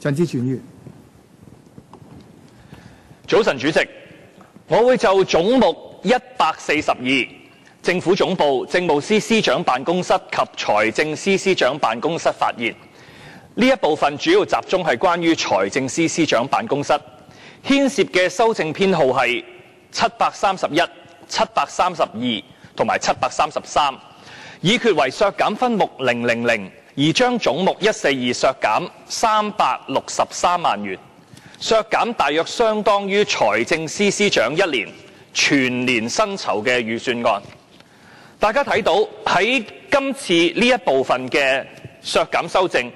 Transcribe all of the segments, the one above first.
陳志全議員，早晨，主席，我會就總目一百四十二政府總部、政務司司長辦公室及財政司司長辦公室發言。呢一部分主要集中係關於財政司司長辦公室，牽涉嘅修正編號係七百三十一、七百三十二同埋七百三十三，以決為削減分目零零零，而將總目一四二削減三百六十三萬元。削減大約相當於財政司司長一年全年薪酬嘅預算案。大家睇到喺今次呢一部分嘅削減修正，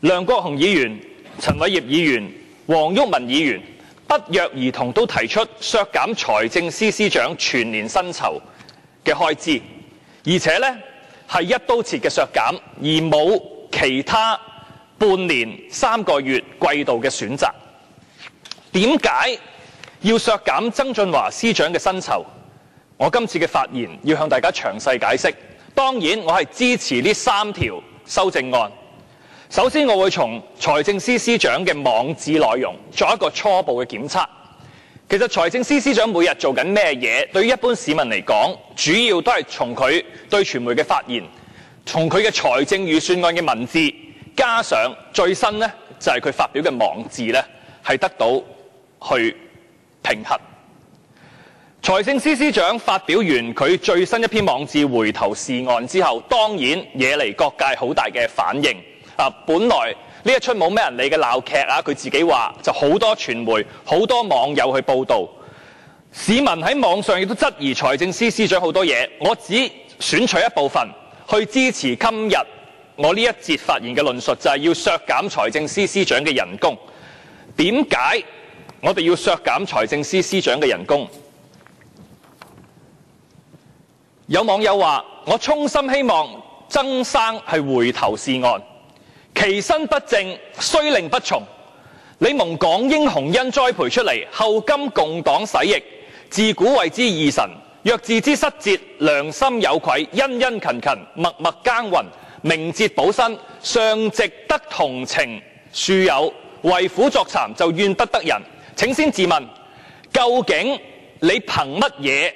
梁國雄議員、陳偉業議員、黃毓民議員不約而同都提出削減財政司司長全年薪酬嘅開支，而且呢係一刀切嘅削減，而冇其他半年、三個月、季度嘅選擇。點解要削減曾俊華司長嘅薪酬？我今次嘅發言要向大家詳細解釋。當然，我係支持呢三條修正案。首先，我會從財政司司長嘅網址內容作一個初步嘅檢測。其實財政司司長每日做緊咩嘢？對於一般市民嚟講，主要都係從佢對傳媒嘅發言，從佢嘅財政預算案嘅文字，加上最新呢，就係佢發表嘅網誌呢，係得到去評核。財政司司長發表完佢最新一篇網誌回頭是岸之後，當然惹嚟各界好大嘅反應。啊，本來呢一出冇咩人理嘅鬧劇啊，佢自己話就好多傳媒、好多網友去報導，市民喺網上亦都質疑財政司司長好多嘢。我只選取一部分去支持今日我呢一節發言嘅論述，就係要削減財政司司長嘅人工。點解我哋要削減財政司司長嘅人工？有網友話：我衷心希望曾生係回頭是岸，其身不正，雖令不從。你蒙港英雄恩栽培出嚟，後今共黨洗役，自古謂之義神。若自知失節，良心有愧，殷殷勤勤，默默耕耘，明哲保身，尚值得同情。庶有為虎作倀，就怨不得人。請先自問，究竟你憑乜嘢？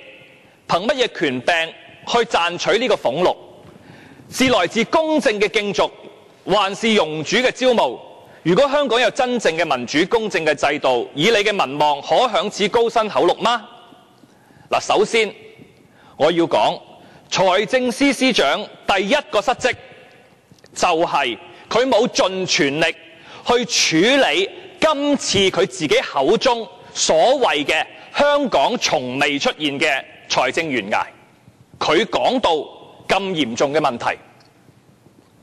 憑乜嘢權柄去賺取呢個俸祿？是來自公正嘅競逐，還是庸主嘅招募？如果香港有真正嘅民主公正嘅制度，以你嘅民望，可享此高薪厚禄嗎？嗱，首先我要講財政司司長第一個失職，就係佢冇盡全力去處理今次佢自己口中所謂嘅香港從未出現嘅財政懸崖。佢講到咁嚴重嘅問題，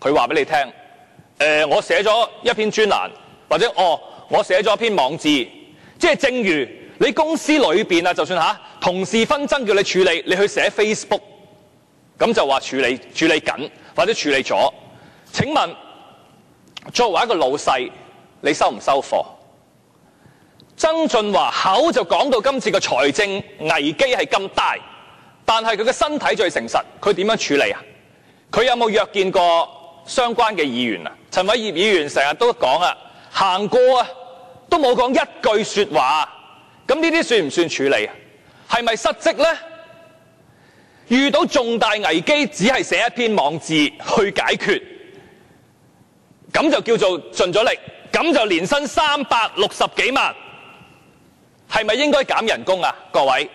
佢話俾你聽：誒，我寫咗一篇專欄，或者哦，我寫咗一篇網誌。即係正如你公司裏邊啊，就算嚇同事紛爭叫你處理，你去寫 Facebook，咁就話處理處理緊或者處理咗。請問作為一個老細，你收唔收貨？曾俊華口就講到今次嘅財政危機係咁大，但係佢嘅身體最誠實，佢點樣處理啊？佢有冇約見過相關嘅議員啊？陳偉業議員成日都講啊，行過啊，都冇講一句說話，咁呢啲算唔算處理啊？係咪失職呢？遇到重大危機，只係寫一篇網字去解決，咁就叫做盡咗力，咁就年薪三百六十幾萬。係咪應該減人工啊？各位，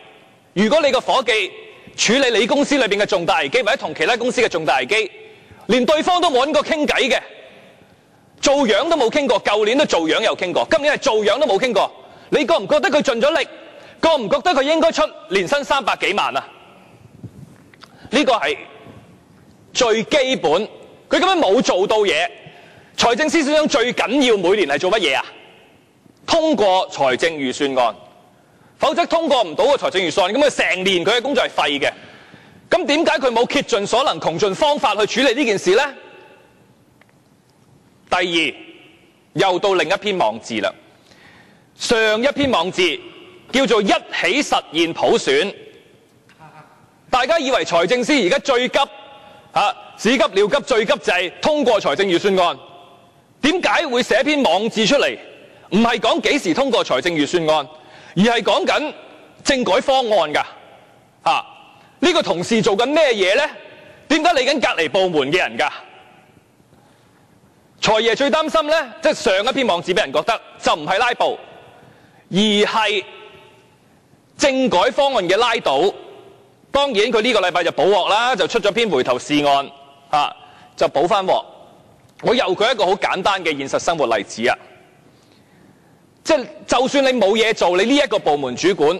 如果你個伙計處理你公司裏邊嘅重大危機，或者同其他公司嘅重大危機，連對方都冇揾過傾偈嘅，做樣都冇傾過，舊年都做樣又傾過，今年係做樣都冇傾過，你覺唔覺得佢盡咗力？覺唔覺得佢應該出年薪三百幾萬啊？呢個係最基本，佢根本冇做到嘢，財政司司長最緊要每年係做乜嘢啊？通過財政預算案，否則通過唔到個財政預算案，咁佢成年佢嘅工作係廢嘅。咁點解佢冇竭盡所能、窮盡方法去處理呢件事呢？第二，又到另一篇網誌啦。上一篇網誌叫做一起實現普選，大家以為財政司而家最急啊，屎急尿急最急就係通過財政預算案。點解會寫篇網誌出嚟？唔係講幾時通過財政預算案，而係講緊政改方案㗎。啊！呢個同事做緊咩嘢呢？點解理緊隔離部門嘅人㗎？財爺最擔心呢，即係上一篇網誌俾人覺得就唔係拉布，而係政改方案嘅拉倒。當然佢呢個禮拜就補鑊啦，就出咗篇回頭是岸，啊，就補翻鑊。我又舉一個好簡單嘅現實生活例子啊，即係就算你冇嘢做，你呢一個部門主管。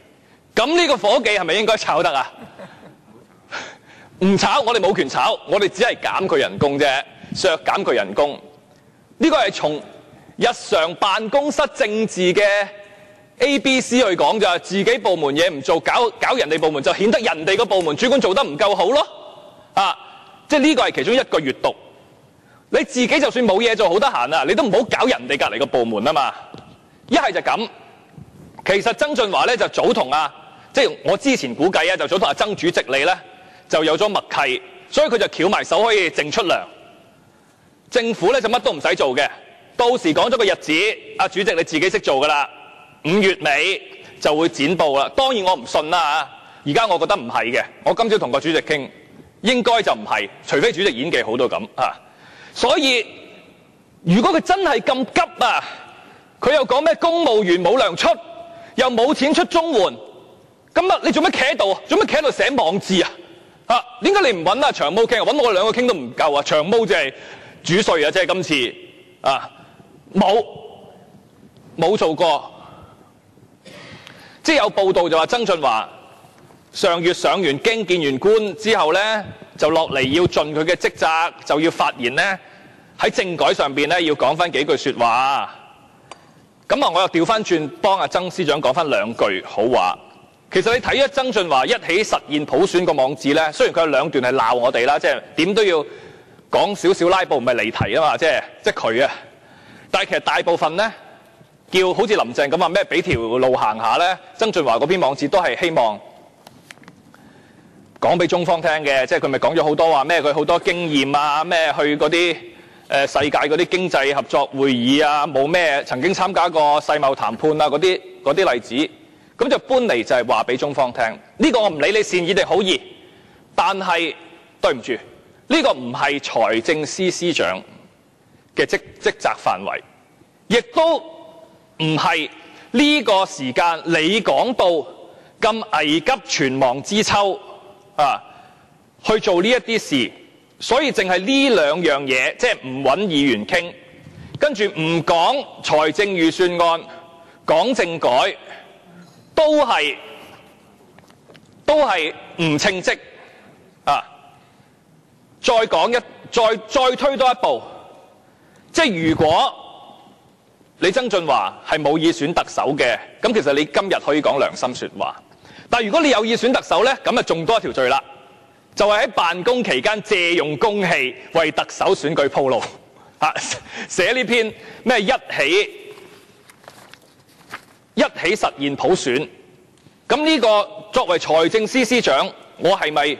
咁呢個伙計係咪應該炒得啊？唔炒，我哋冇權炒，我哋只係減佢人工啫，削減佢人工。呢個係從日常辦公室政治嘅 A、B、C 去講咋，自己部門嘢唔做，搞搞人哋部門就顯得人哋個部門主管做得唔夠好咯。啊，即係呢個係其中一個閱讀。你自己就算冇嘢做，好得閒啊，你都唔好搞人哋隔離個部門啊嘛。一係就咁。其實曾俊華咧就早同啊。即係我之前估計啊，就早同阿曾主席你咧就有咗默契，所以佢就翹埋手可以淨出糧。政府咧就乜都唔使做嘅，到時講咗個日子，阿主席你自己識做噶啦。五月尾就會剪布啦。當然我唔信啦，而家我覺得唔係嘅。我今朝同個主席傾，應該就唔係，除非主席演技好到咁啊。所以如果佢真係咁急啊，佢又講咩公務員冇糧出，又冇錢出中援。咁啊！你做咩企喺度？做咩企喺度寫網字啊？啊！點解你唔揾啊長毛傾？揾我兩個傾都唔夠啊！長毛就係主帥啊！即係今次啊，冇冇做過。即係有報道就話曾俊華上月上完京見完官之後咧，就落嚟要盡佢嘅職責，就要發言咧喺政改上邊咧要講翻幾句說話。咁啊，我又調翻轉幫阿曾司長講翻兩句好話。其實你睇咗曾俊華一起實現普選個網址咧，雖然佢有兩段係鬧我哋啦，即係點都要講少少拉布，唔係離題啊嘛，即係即係佢啊。但係其實大部分咧，叫好似林鄭咁話咩俾條路行下咧，曾俊華嗰篇網址都係希望講俾中方聽嘅，即係佢咪講咗好多話咩？佢好多經驗啊，咩去嗰啲誒世界嗰啲經濟合作會議啊，冇咩曾經參加過世貿談判啊嗰啲嗰啲例子。咁就搬嚟就係話俾中方聽，呢個我唔理你善意定好意，但係對唔住，呢個唔係財政司司長嘅職職責範圍，亦都唔係呢個時間你講到咁危急存亡之秋啊，去做呢一啲事，所以淨係呢兩樣嘢，即係唔揾議員傾，跟住唔講財政預算案，講政改。都係都係唔稱職啊！再講一再再推多一步，即係如果你曾俊華係冇意選特首嘅，咁其實你今日可以講良心說話。但係如果你有意選特首呢，咁啊仲多一條罪啦，就係喺辦公期間借用公器為特首選舉鋪路啊！寫呢篇咩一起？一起實現普選，咁呢個作為財政司司長，我係咪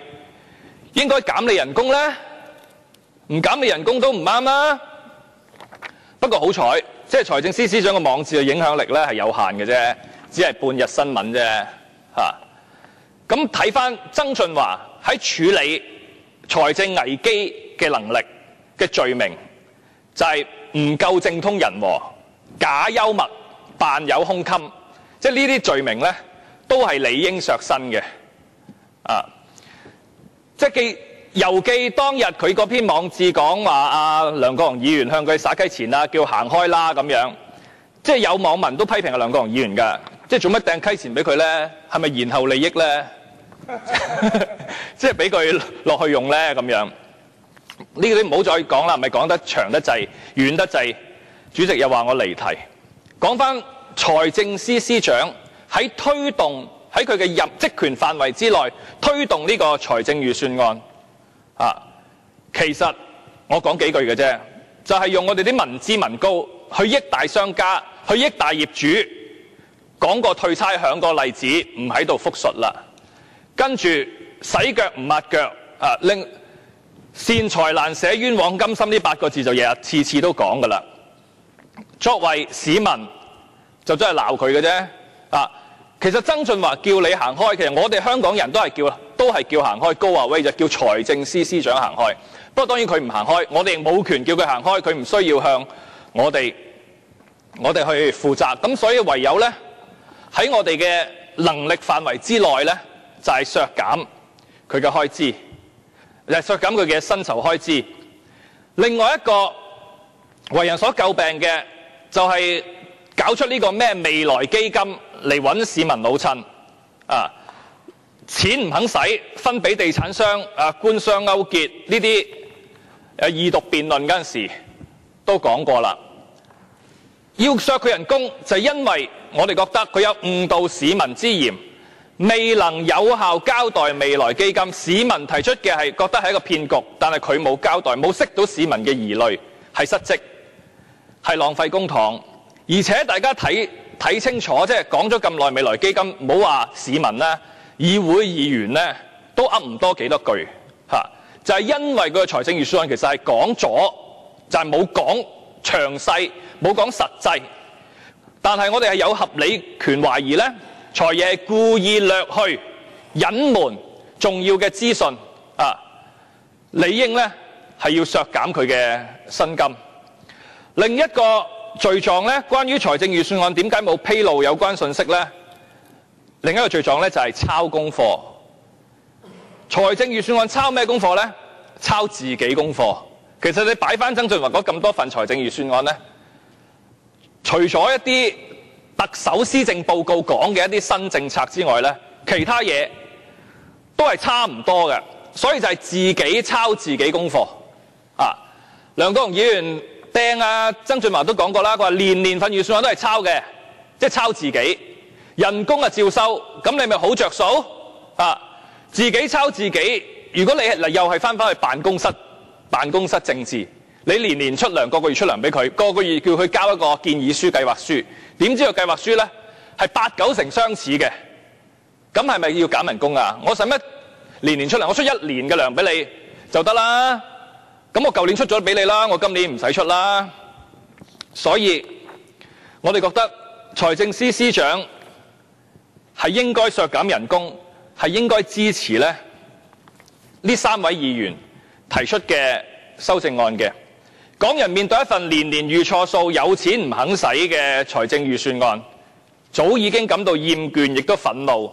應該減你人工呢？唔減你人工都唔啱啦。不過好彩，即係財政司司長嘅網誌嘅影響力咧係有限嘅啫，只係半日新聞啫。吓，咁睇翻曾俊華喺處理財政危機嘅能力嘅罪名，就係唔夠政通人和、假幽默、扮有胸襟，即係呢啲罪名呢，都係理應削身嘅。啊，即係記猶記當日佢嗰篇網誌講話，阿梁國雄議員向佢撒雞錢啦，叫行開啦咁樣。即係有網民都批評阿梁國雄議員㗎，即係做乜掟雞錢俾佢呢？係咪延後利益呢？即係俾佢落去用呢？咁樣。呢啲唔好再講啦，咪講得長得滯、遠得滯。主席又話我離題。講翻財政司司長喺推動喺佢嘅入職權範圍之內推動呢個財政預算案啊，其實我講幾句嘅啫，就係用我哋啲民脂民膏去益大商家、去益大業主。講過退差餉個例子，唔喺度複述啦。跟住洗腳唔抹腳啊，令善財難捨冤枉甘心呢八個字就日日次次都講噶啦。作為市民就真係鬧佢嘅啫啊！其實曾俊華叫你行開，其實我哋香港人都係叫都係叫行開。高華威就叫財政司司長行開。不過當然佢唔行開，我哋冇權叫佢行開，佢唔需要向我哋我哋去負責。咁所以唯有呢，喺我哋嘅能力範圍之內呢，就係削減佢嘅開支。削減佢嘅薪酬開支。另外一個為人所詬病嘅就係搞出呢個咩未來基金嚟揾市民老襯啊！錢唔肯使，分俾地產商啊，官商勾結呢啲。誒，二讀辯論嗰陣時都講過啦。要削佢人工，就係因為我哋覺得佢有誤導市民之嫌。未能有效交代未來基金，市民提出嘅係覺得係一個騙局，但係佢冇交代，冇識到市民嘅疑慮，係失職，係浪費公帑，而且大家睇睇清楚，即係講咗咁耐未來基金，唔好話市民咧，議會議員咧都噏唔多幾多句嚇，就係因為佢個財政預算案其實係講咗，就係冇講詳細，冇講實際，但係我哋係有合理權懷疑咧。財爺故意略去隱瞞重要嘅資訊啊，理應咧係要削減佢嘅薪金。另一個罪狀咧，關於財政預算案點解冇披露有關信息咧？另一個罪狀咧就係抄功課。財政預算案抄咩功課咧？抄自己功課。其實你擺翻曾俊華嗰咁多份財政預算案咧，除咗一啲。特首施政報告講嘅一啲新政策之外呢，其他嘢都係差唔多嘅，所以就係自己抄自己功課啊！梁國雄議員掟啊，曾俊華都講過啦，佢話年年份預算案都係抄嘅，即係抄自己，人工啊照收，咁你咪好着數啊！自己抄自己，如果你嗱又係翻返去辦公室，辦公室政治，你年年出糧，個個月出糧俾佢，個個月叫佢交一個建議書、計劃書。點知個計劃書呢係八九成相似嘅，咁係咪要減人工啊？我使乜年年出糧？我出一年嘅糧俾你就得啦。咁我舊年出咗俾你啦，我今年唔使出啦。所以我哋覺得財政司司長係應該削減人工，係應該支持咧呢三位議員提出嘅修正案嘅。港人面對一份年年預錯數、有錢唔肯使嘅財政預算案，早已經感到厭倦，亦都憤怒。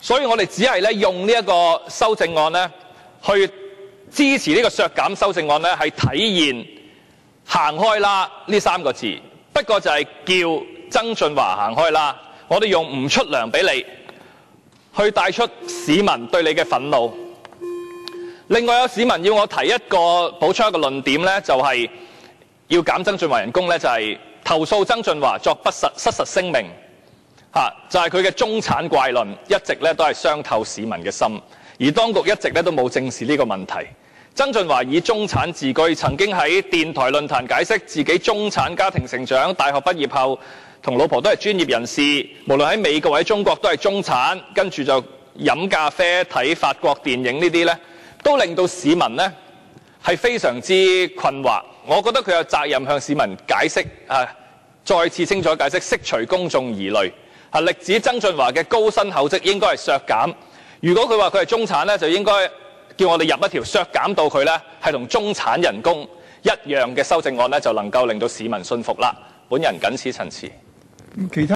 所以我哋只係咧用呢一個修正案咧，去支持呢個削減修正案咧，係體現行開啦呢三個字。不過就係叫曾俊華行開啦。我哋用唔出糧俾你，去帶出市民對你嘅憤怒。另外有市民要我提一個補充一個論點呢，就係要減曾俊華人工呢，就係投訴曾俊華作不實失實聲明，就係佢嘅中產怪論一直咧都係傷透市民嘅心，而當局一直咧都冇正視呢個問題。曾俊華以中產自居，曾經喺電台論壇解釋自己中產家庭成長，大學畢業後同老婆都係專業人士，無論喺美國或者中國都係中產，跟住就飲咖啡睇法國電影呢啲呢。都令到市民呢係非常之困惑，我覺得佢有責任向市民解釋啊，再次清楚解釋，釋除公眾疑慮。啊，力指曾俊華嘅高薪厚職應該係削減。如果佢話佢係中產咧，就應該叫我哋入一條削減到佢咧係同中產人工一樣嘅修正案咧，就能夠令到市民信服啦。本人謹此陳辭。其他